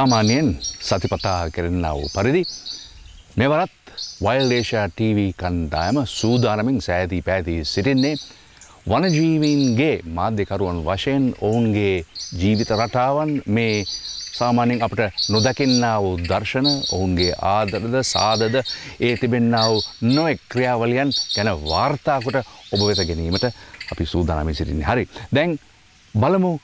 සාමාන්‍යයෙන් සතිපතා කෙරෙන්න වූ පරිදි මෙවරත් වයිල්ඩේෂා TV කණ්ඩායම සූදානමින් සෑදී පැදී සිටින්නේ වනජීවීන්ගේ මාධ්‍යකරුවන් වශයෙන් ඔවුන්ගේ ජීවිත රටාවන් මේ සාමාන්‍යෙන් අපට නොදකින්නා වූ දර්ශන ඔවුන්ගේ ආදරද සාදද ඒ තිබෙන්න්නා වූ නොෙක් ක්‍රියාවලියන් ගැන වාර්තාකොට ඔබ වෙත ගැනීමට අපි සූදානමින් සිටින්නේ හරි. දැන් බලමු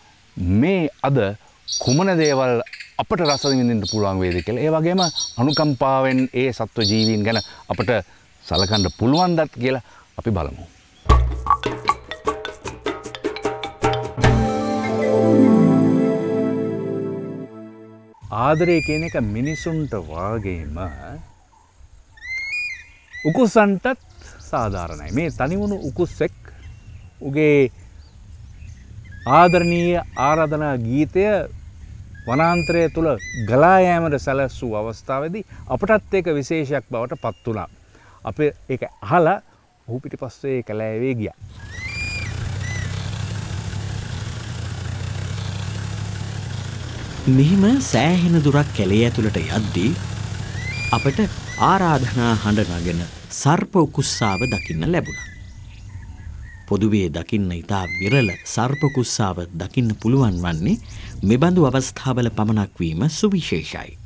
මේ අද කුමන දේවල් අපට රසවිඳින්ට පුළුවන් වේද කියලා. ඒ වගේම අනුකම්පාවෙන් ඒ සත්ව ජීවීන් ගැන අපට සලකන්න පුළුවන්දත් කියලා අපි බලමු. ආදරය කියන එක මිනිසුන්ට වාගේම උකුසන්ටත් සාධාරණයි. මේ තනිවුණු උකුස්සෙක් උගේ ආදරණීය ආරාධනා ගීතය වනාන්තරය තුළ ගලායෑමට සැලැස්සූ අවස්ථාවදී අපටත් ඒක විශේෂයක් බවට පත් වුණා. අප එක අහලා ඔහු පිටි පස්සේ කැලෑවේ ගිය. මෙහිම සෑහෙන දුරක් කැලේ ඇතුළට යද්දී අපට ආරාධනා හඬ නගෙන සර්ප උකුස්සාව දකින්න ලැබුණා. පොදුවේ දකින්න ඉතා විරල සර්පකුස්සාව දකින්න පුළුවන් වන්නේ මෙබඳු අවස්ථාවල පමණක් වීම සුවිශේෂයි.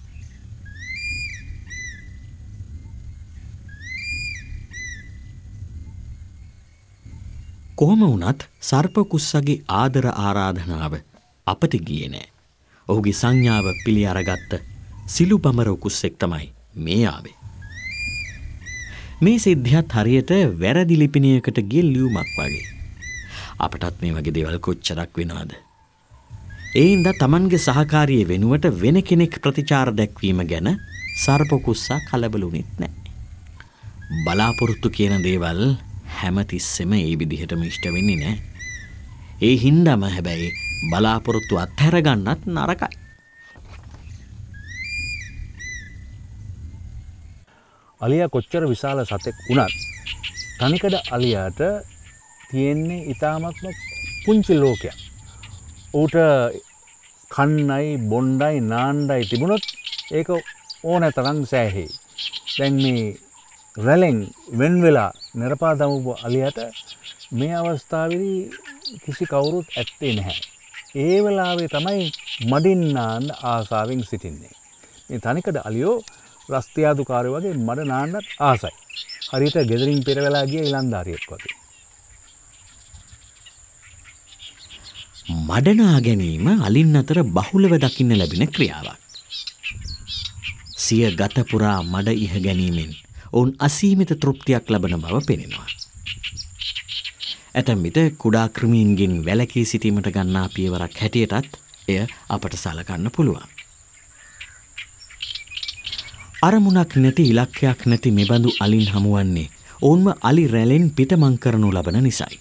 කොහොම වුණත් සර්පකුස්සගේ ආදර ආරාධනාව අපට ගියේ නෑ. ඔහුගේ සංඥාව පිළි අරගත්ත සිලු බමර උකුස්සෙක් තමයි මේ ආවේ. මේ සිද්ධියත් හරියට වැරදි ලිපිනයකට ගිය ලියුමක් වගේ. අපටත් මේ වගේ දේවල් කොච්චරක් වෙනවද? ඒ හින්දා Tamanගේ සහකාරිය වෙනුවට වෙන කෙනෙක් ප්‍රතිචාර දැක්වීම ගැන සර්පකුස්සා කලබලුනෙත් නැහැ. බලාපොරොත්තු කියන දේවල් හැමතිස්සෙම ඒ විදිහටම ඉෂ්ට වෙන්නේ නැහැ. ඒ හින්දාම හැබැයි බලාපොරොත්තු අත්හැර ගන්නත් නරකයි. අලිය කොච්චර විශාල සතෙක් වුණත් තනිකඩ අලියාට තියෙන්නේ ඉතාමත්ම පුංචි ලෝකයක්. ඌට කන්නයි බොන්්ඩයි නාන්්ඩයි තිබුණොත් ඒක ඕන තරන් සෑහේ. දැන් මේ රැලෙන් වෙන් වෙලා නිරපා දමපු අලියට මේ අවස්ථාවදී කිසි කවුරුත් ඇත්තේ නැහැ. ඒ වෙලාවේ තමයි මඩින්නාන්න ආසාාවෙන් සිටින්නේ. මේ තනිකඩ අලියෝ රස්තියාදුකාරය වගේ මඩ නාන්නත් ආසයි. හරිත ගෙදරින් පෙරවෙලා ගිය ඉලන්ධාරියෙක් වගේ. මඩනා ගැනීම අලින් අතර බහුලව දකින්න ලැබෙන ක්‍රියාවක්. සිය ගතපුරා මඩ ඉහ ගැනීමෙන් ඔවුන් අසීමිත තෘප්තියක් ලබන බව පෙනෙනවා. ඇතැම් විට කුඩා ක්‍රමීන්ගෙන් වැලකී සිටීමට ගන්නා පියවරක් හැටියටත් එය අපට සලකන්න පුළුවන්. අරමුණක් නැති ඉලක්කයක් නැති මෙබඳු අලින් හමුවන්නේ ඔවුන්ම අලි රැලෙන් පිටමං කරනු ලබන නිසයි.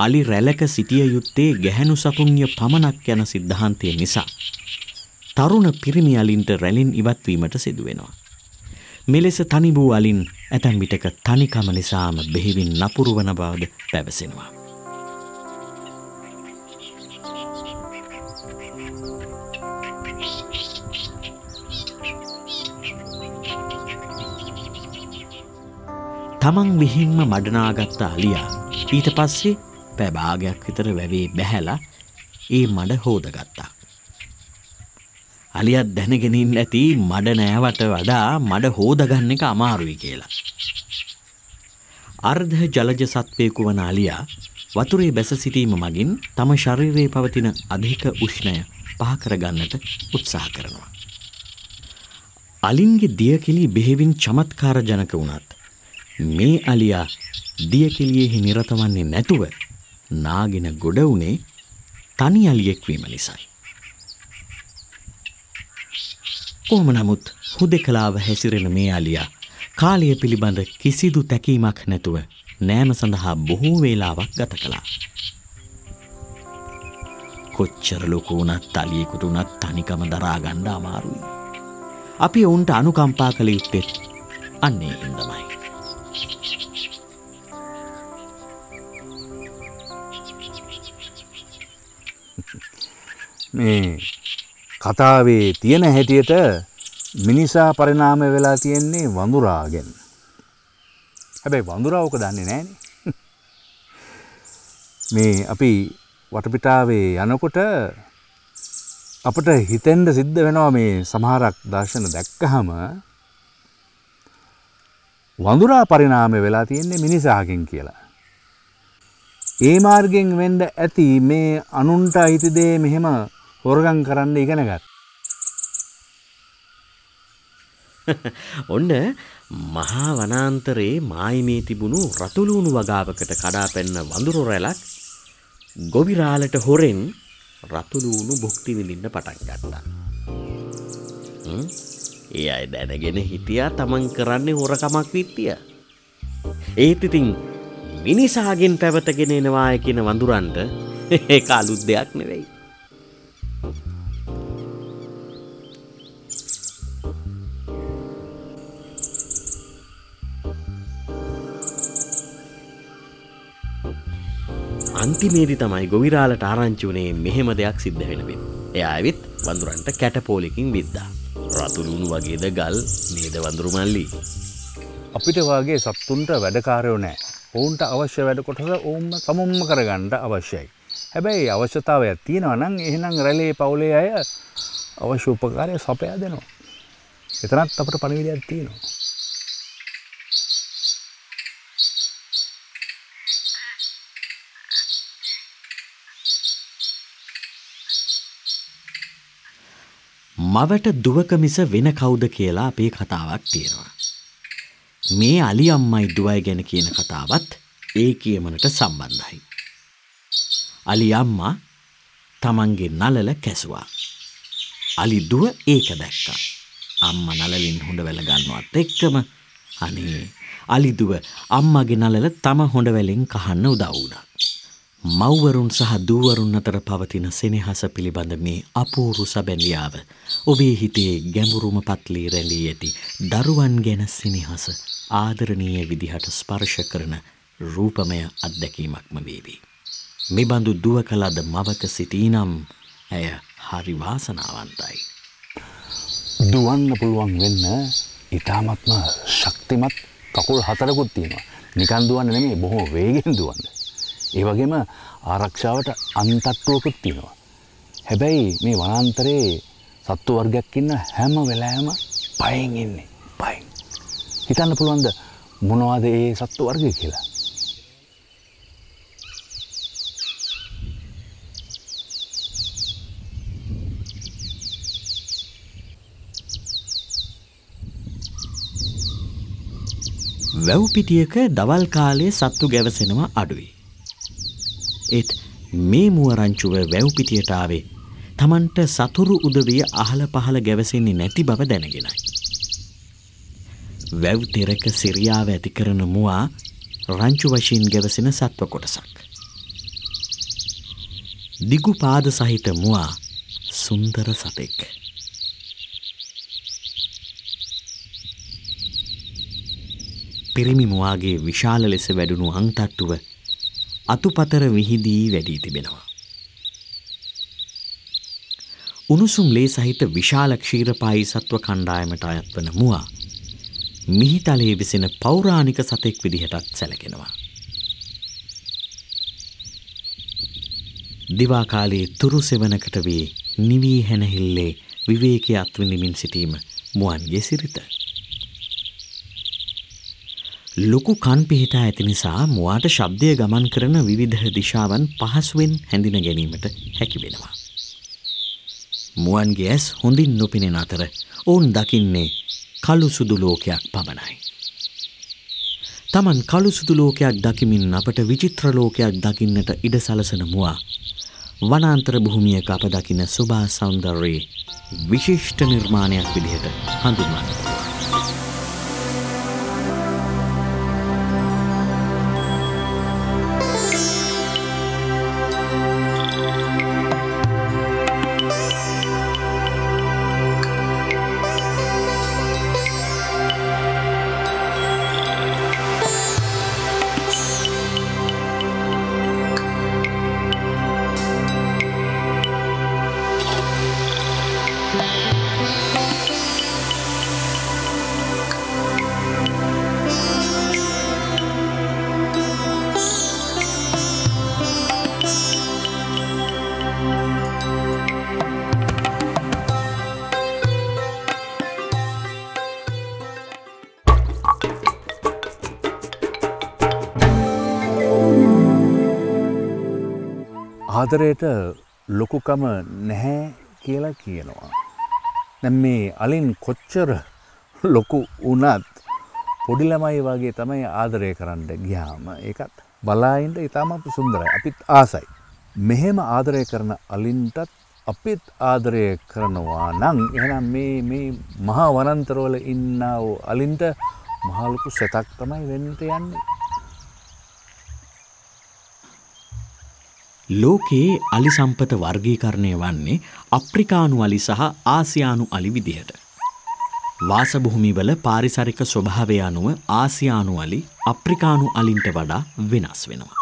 අලි රැලක සිටිය යුත්තේ ගැහැණු සතුන්ය පමණක් යන සිද්ධහන්තය නිසා. තරුණ පිරිමි අලින්ට රැලින් ඉවත්වීමට සිදුවෙනවා. මෙලෙස තනි වූ අලින් ඇතැම් විටක තනිකම නිසාම බෙහිවින් නපුරු වන බවද පැවසෙනවා. තමන් විහින්ම මඩනාගත්ත අලියා ඊට පස්සේ පැබාගයක් විතර වැවේ බැහැලා ඒ මඩ හෝදගත්තා. අලියත් දැනගෙනින් ඇති මඩ නෑවට වඩා මඩ හෝදගන්න එක අමාරුයි කියලා. අර්ධ ජලජ සත්වයකු වන අලියා වතුරේ බැස සිටීම මගින් තම ශරීරයේ පවතින අධික උෂ්ණය පහකරගන්නට උත්සාහ කරනවා. අලින්ගේ දියකිලි බෙහෙවින් චමත්කාර ජනක වුණත් මේ අලියා දියකෙලියෙහි නිරත වන්නේ නැතුව නාගෙන ගොඩ වුණේ තනි අලියෙක් වීම නිසායි. කොහොම නමුත් හුදෙකලාව හැසිරෙන මේ අලියා කාලය පිළිබඳ කිසිදු තැකීමක් නැතුව නෑම සඳහා බොහෝ වේලාවක් ගත කළා. කොච්චර ලොකු වුණත් තලියෙකුට උනත් තනිකම දරා ගන්න අමාරුයි. අපි ඔවුන්ට අනුකම්පා කළ යුත්තේ අන්නේ හින්දමයි. මේ කතාවේ තියෙන හැටියට මිනිසා පරිනාමය වෙලා තියෙන්නේ වඳුරාගෙන්. හැබැයි වඳුරාවක දන්නේ නෑනේ. මේ අපි වටපිටාවේ යනකොට අපට හිතෙන්ඩ සිද්ධ වෙනවා මේ සමහරක් දර්ශන දැක්කහම වඳුරා පරිනාමය වෙලා තියෙන්නේ මිනිසාගෙන් කියලා. ඒ මාර්ගෙන් වෙන්ඩ ඇති මේ අනුන්ට අයිතිදේ මෙහෙම හොරගං කරන්න ඉගෙනගත්. ඔන්න මහා වනාන්තරයේ මායිමේ තිබුණු රතුලූුණු වගාවකට කඩා පෙන්න වඳුරු රැලක් ගොවිරාලට හොරෙන් රතුලූුණු භුක්ති විඳින්න පටන් ගත්තා. ඒ අය දැනගෙන හිටියා තමන් කරන්නේ හොරකමක් විත්තිය. ඒත් ඉතින් මිනිසාගෙන් පැවතගෙන එනවාය කියන වඳුරන්ට ඒ අලුත් දෙයක් නෙවෙයි. අන්තිමේදි තමයි ගොවිරාලට ආරංචි වනේ මෙහෙම දෙයක් සිද්ධ වෙනවෙන්. එය ඇවිත් වඳුරන්ට කැටපෝලිකින් විද්දා. රතුළුණු වගේද ගල් නේද වඳුරුමල්ලි. අපිට වගේ සත්තුන්ට වැඩකාරයෝ නෑ. ඔවුන්ට අවශ්‍ය වැඩ කොටස ඔවුන්ම සමුම්ම කරගන්නට අවශ්‍යයි. හැබැයි අවශ්‍යතාවයක් තියෙනවා නම් එහෙනම් රැලේ පවුලේ අය අවශ්‍ය උපකාරය සපයා දෙනවා. එතනත් අපට පණවිඩයක් තියෙනවා. මවට දුවක මිස වෙන කවුද කියලා අපේ කතාවක් තියෙනවා. මේ අලි අම්මයි දුවයි ගැන කියන කතාවත් ඒ කියමනට සම්බන්ධයි. අලි අම්මා තමන්ගේ නලල කැසවා. අලි දුව ඒක දැක්කා. අම්ම නලලින් හොඳ වැල ගන්නවත් එක්කම අනේ අලිදුව අම්මගේ නලල තම හොඳ වැලෙන් කහන්න උදව් වුණා. මව්වරුන් සහ දූවරුන් අතර පවතින සෙනෙහස පිළිබඳ මේ අපූරු සබැඳියාව ඔබේ හිතේ ගැඹුරුම පත්ලී රැඳී ඇති දරුවන් ගැන සෙනෙහස ආදරණීය විදිහට ස්පර්ශ කරන රූපමය අත්දැකීමක්ම වේවි. මෙබඳු දුව කලද මවක සිටීනම් ඇය හරි වාසනාවන්තයි. දුවන්න පුළුවන් වෙන්න ඉතාමත්ම ශක්තිමත් කකුල් හතරකුත් තියෙනවා. නිකන් දුවන්න නෙමෙයි බොහෝ වේගෙන් දුවන්න. ඒ වගේම ආරක්ෂාවට අන්තට්ටුවකුත් තියෙනවා. හැබැයි මේ වනාන්තරයේ සත්තු වර්ගයක් ඉන්න හැම වෙලාවම පයෙන් ඉන්නේ. පයෙන්. හිතන්න පුළුවන්ද මොනවද ඒ සත්තු වර්ගය කියලා? වැව්පිටියක දවල් කාලයේ සත්තු ගැවසෙනවා අඩුයි. ඒත් මේ මුවරංචුව වැව්පිටියට ආවේ තමන්ට සතුරු උදවිය අහල පහල ගැවසෙන්නේ නැති බව දැනගෙනයි. වැව් තෙරක සිරියාව ඇති කරන මුවා රංචු වශයෙන් ගැවසෙන සත්ව කොටසක්. දිගු පාද සහිත මුවා සුන්දර සතෙක්. පිරිමි මුවාගේ විශාල ලෙස වැඩුණු අංතට්ටුව අතුපතර විහිදී වැඩී තිබෙනවා. උණුසුම් ලේ සහිත විශාල ක්ෂීරපායි සත්ව කණ්ඩායමට අයත් වන මුවා මිහිතලයේ විසෙන පෞරාණික සතෙක් විදිහටත් සැලකෙනවා. දිවාකාලයේ තුරු සෙවනකට වේ නිවී හැනහිල්ලේ විවේකය අත්විඳමින් සිටීම මුවන්ගේ සිරිත. ලොකු කන් පිහිටා ඇති නිසා මුවාට ශබ්දය ගමන් කරන විවිධ දිශාවන් පහසුවෙන් හැඳින ගැනීමට හැකි වෙනවා. මුවන්ගේ ඇස් හොඳින් නොපෙනෙන අතර ඔවුන් දකින්නේ කළු සුදු ලෝකයක් පමණයි. තමන් කළු සුදු ලෝකයක් දකිමින් අපට විචිත්‍ර ලෝකයක් දකින්නට ඉඩ සලසන මුවා වනාන්තර භූමියක අප දකින සුභා සෞන්දර්යේ විශිෂ්ට නිර්මාණයක් විදිහට හඳුන්වන්න. ආදරයට ලොකුකම නැහැ කියලා කියනවා. දැන් මේ අලින් කොච්චර ලොකු වුණත් පොඩි ළමයි වගේ තමයි ආදරය කරන්න ගියාම ඒකත් බලායින්ට ඉතාමත් සුන්දරයි. අපිත් ආසයි. මෙහෙම ආදරය කරන අලින්ටත් අපිත් ආදරය කරනවා නම් එහෙනම් මේ මේ මහා වනන්තරවල ඉන්න අලින්ට මහලොකු සෙතක් තමයි වෙන්නට යන්නේ. ලෝකයේ අලි සම්පත වර්ගීකරණය වන්නේ අප්‍රිකානු අලි සහ ආසියානු අලි විදිහට. වාසභූමිවල පාරිසරික ස්වභාවය අනුව ආසියානු අලි අප්‍රිකානු අලින්ට වඩා වෙනස් වෙනවා.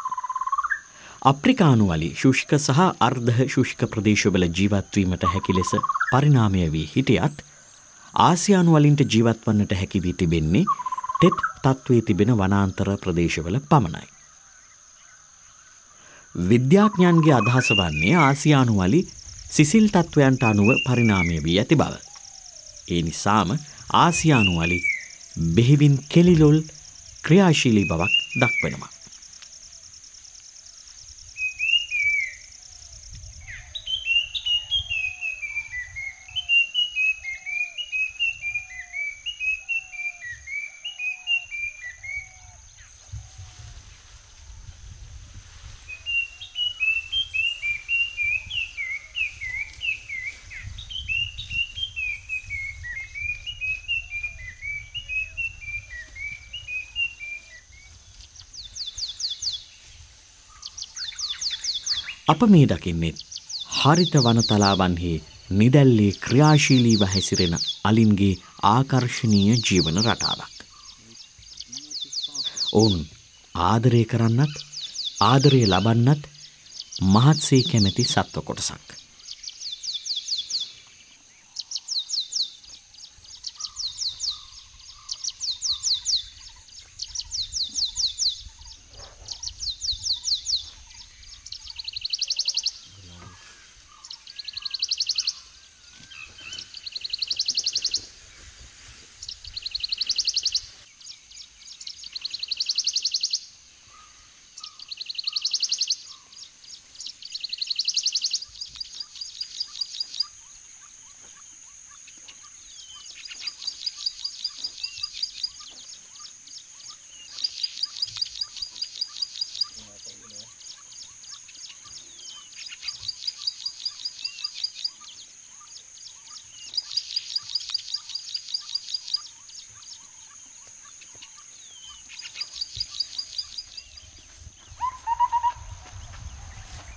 අප්‍රිකානු අලි ශුෂ්ක සහ අර්ධ ශුෂ්ක ප්‍රදේශවල ජීවත්වීමට හැකි ලෙස පරිනාමය වී හිටියත් ආසියානු වලින්ට ජීවත් වන්නට හැකි වී තිබෙන්නේ ටෙට් තත්ත්වයේ තිබෙන වනාන්තර ප්‍රදේශවල පමණයි. විද්‍යාඥයන්ගේ අදහස වන්නේ ආසියානු වලි සිසිල් තත්ත්වයන්ට අනුව පරිනාමය වී ඇති බව. ඒ නිසාම ආසියානු වලි බෙහිවින් කෙලිලොල් ක්‍රියාශීලී බවක් දක්වනවා. අප මේ දකින්නෙත් හරිත වනතලාවන්හි නිදැල්ලේ ක්‍රියාශීලීව හැසිරෙන අලින්ගේ ආකර්ශනීය ජීවන රටාවක්. ඔවුන් ආදරය කරන්නත් ආදරය ලබන්නත් මහත්සේ කැමැති සත්ව කොටසක්.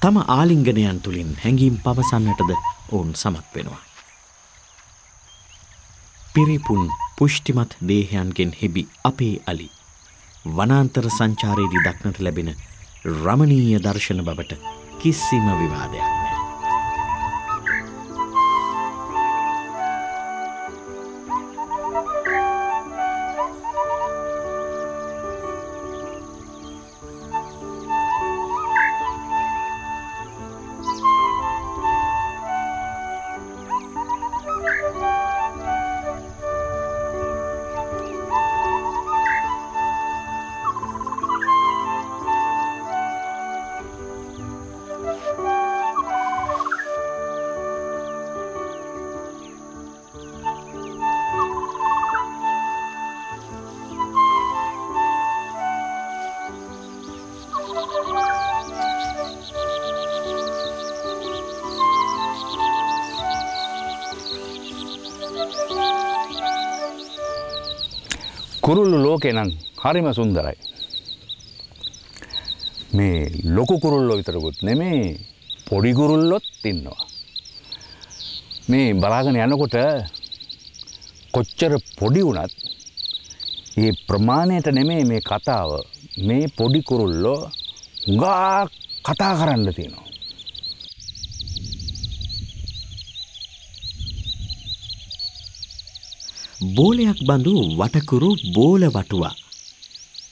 තම ආලිංගනයන් තුළින් හැඟීම් පවසන්නටද ඔවුන් සමත් වෙනවා. පිරිපුන් පුෂ්ටිමත් දේහයන්ගෙන් හෙබි අපේ අලි වනාන්තර සංචාරයේදී දක්නට ලැබෙන රමණීය දර්ශන බවට කිසිම විවාදයක්. කුරුල්ලු ලෝකේ නම් හරිම සුන්දරයි. මේ ලොකු කුරුල්ලෝ විතරකුත් නෙමේ පොඩි කුරුල්ලොත් ඉන්නවා. මේ බලාගෙන යනකොට කොච්චර පොඩි වුණත් ඒ ප්‍රමාණයට නෙමේ මේ කතාව මේ පොඩි කුරුල්ලෝ හුඟා කතා කරන්න තියෙනවා. බෝලයක් බඳු වටකුරු බෝල වටුවා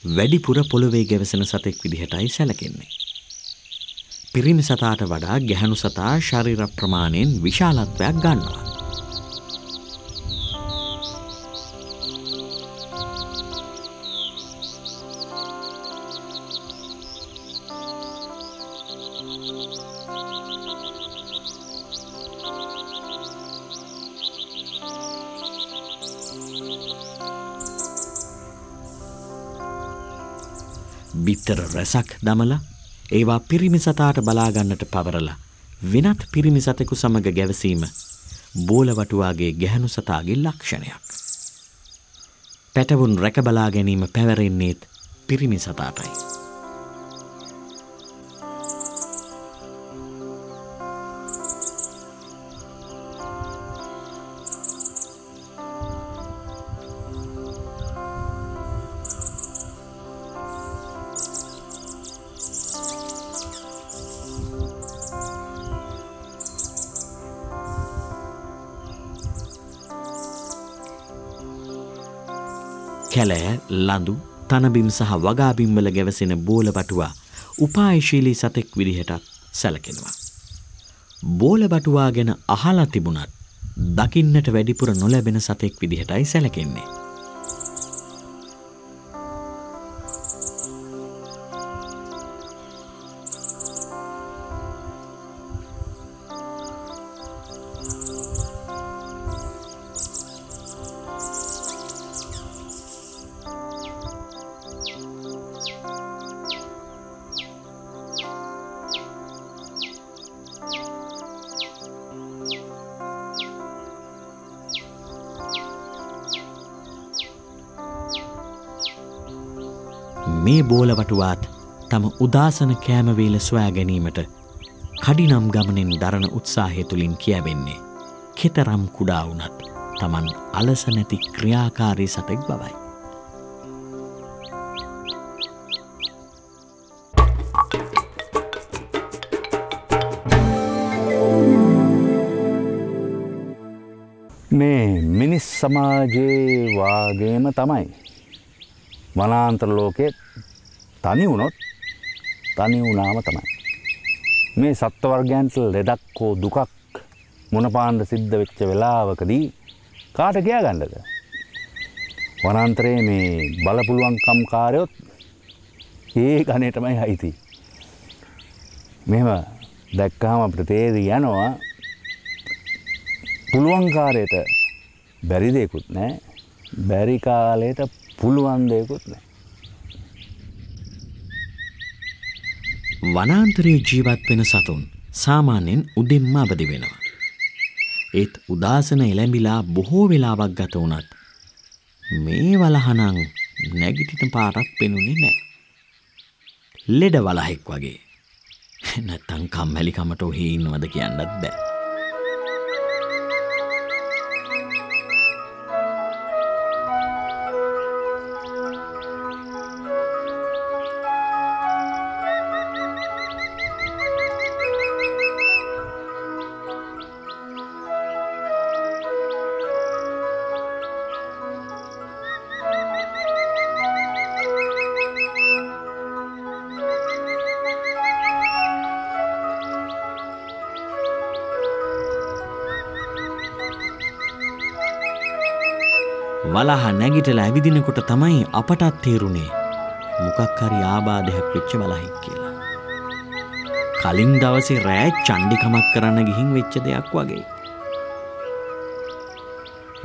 වැඩිපුර පොළොවේ ගැවසෙන සතෙක් විදිහටයි සැලකෙන්නේ. පිරිමි සතාට වඩා ගැහැණු සතා ශරීර ප්‍රමාණයෙන් විශාලත්වයක් ගන්නවා. බිත්තර රැසක් දමලා ඒවා පිරිමි සතාට බලාගන්නට පවරලා වෙනත් පිරිමි සතෙකු සමග ගැවසීම බෝලවටුවාගේ ගැහැණු සතාගේ ලක්ෂණයක්. පැටවුන් රැකබලා ගැනීම පැවරෙන්නේත් පිරිමි සතාටයි. කැලෑ ලඳු තනබිම් සහ වගාබිම්වල ගැවසෙන බෝලබටුවා උපායශීලී සතෙක් විදිහටත් සැලකෙනවා. බෝලබටුවා ගැන අහලා තිබුණත් දකින්නට වැඩිපුර නොලැබෙන සතෙක් විදිහටයි සැලකෙන්නේ. මේ බෝලවටුවාත් තම උදාසන කෑමවේල සොයා ගැනීමට කඩිනම් ගමනෙන් දරණ උත්සාහය තුළින් කියවෙන්නේ. කෙතරම් කුඩා වුනත් තමන් අලස නැති ක්‍රියාකාරී සතෙක් බවයි. මේ මිනිස් සමාජයේ වාගේම තමයි වනාන්තර ලෝකෙ තනි වුණොත් තනි වුණාම තමයි. මේ සත්ව වර්ගයන්ට ලෙඩක් හෝ දුකක් මොනපාණ්ඩ සිද්ධ වෙච්ච වෙලාවකදී කාට කියා ගන්නද. වනන්තරයේ මේ බලපුළුවන්කම් කාරයොත් ඒ ගනයටමයි අයිති. මෙම දැක්කාම අපට තේරී යනවා පුළුවන්කාරයට බැරිදයකුත් නෑ බැරි කාලයට පුළුවන් දෙයකුත් නෑ. වනාන්තරයේ ජීවත් වෙන සතුන් සාමාන්‍යයෙන් උදෙන්ම අවදි වෙනවා. ඒත් උදාසන එළැඹිලා බොහෝ වෙලාවක් ගත වුණත් මේ වලහනං නැගිටිට පාරක් පෙනුනේ නෑ. ලෙඩ වලහෙක් වගේ නැත්තං කම්මැලිකමට ඔහේ ඉන්නවද කියන්නත් බෑ. වලහ නැගිටලා ඇවිදිනකොට තමයි අපටත් තේරුණේ මොකක් හරි ආබාධයක් වෙච්ච වලහෙක් කියලා. කලින් දවසේ රෑ චණ්ඩිකමක් කරන්න ගිහින් වෙච්ච දෙයක් වගේ.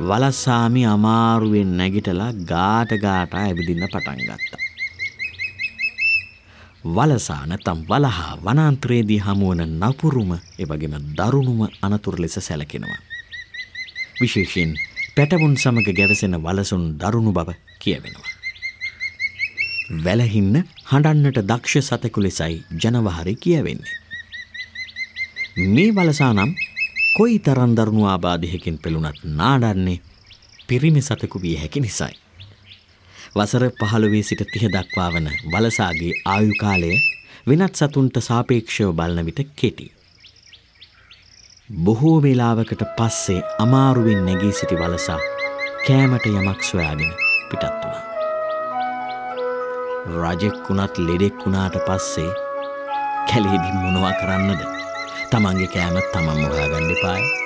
වලස්සාමි අමාරුවෙන් නැගිටලා ගාට ගාට ඇවිදින්න පටන් ගත්තා. වලසා නැතම් වලහා වනාන්ත්‍රයේදී හමුවන නපුරුම එවගේම දරුණුම අනතුර ලෙස සැලකෙනවා. විශේෂයෙන් පැටවුන් සමග ගැවසෙන වලසුන් දරුණු බව කියවෙනවා. වැලහින්න හඬන්නට දක්ෂ සතෙකු ලෙසයි ජනවහරි කියවෙන්නේ. මේ වලසා නම් කොයි තරන් දරුණු ආබාධයකින් පෙළුණත් නාඩන්නේ පිරිමි සතකු විය හැකි නිසයි. වසර පහළොවේ සිට තිහ දක්වා වන වලසාගේ ආයුකාලය වෙනත් සතුන්ට සාපේක්ෂව බලන විට කෙටි. බොහෝ වෙලාවකට පස්සේ අමාරුවෙන් නැගී සිටි වලසා කෑමට යමක් සොයාගෙන පිටත් වුණා. රජෙක් වුණත් ලෙඩෙක් වුණාට පස්සේ කැලේදි මොනවා කරන්නද? තමන්ගේ කෑමත් තමන් හොයාගන්න එපායි.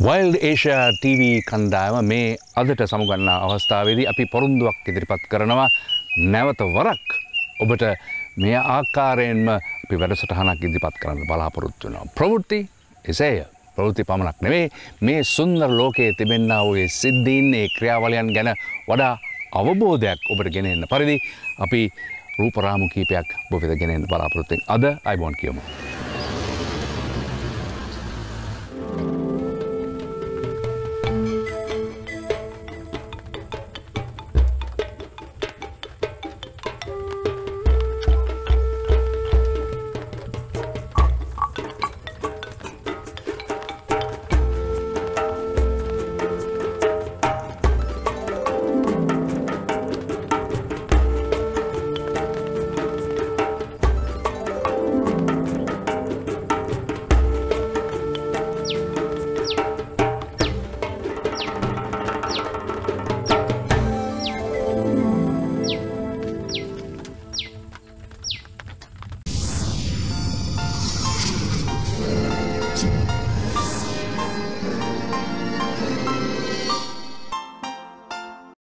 වයිල්ඩ් ඒෂයා TV කණ්ඩායම මේ අදට සමුගන්නා අවස්ථාවේදී අපි පොරුන්දුවක් ඉදිරිපත් කරනවා නැවත වරක් ඔබට මේ ආකාරයෙන්ම අපි වැඩසටහනක් ඉදිරිපත් කරන්න බලාපොරොත්තු වෙනවා. ප්‍රවෘත්ති එසේය. ප්‍රවෘත්ති පමණක් නෙවේ මේ සුන්දර ලෝකයේ තිබෙන්න්න වූයේ සිද්ධීන්නේ ක්‍රියාවලයන් ගැන වඩා අවබෝධයක් ඔබට ගෙනෙන්න පරිදි අපි රූපරාමු කීපයක් බොවෙද ගෙනෙන් බලාපොරොත්තෙන් අද අයිබෝන් කියමු.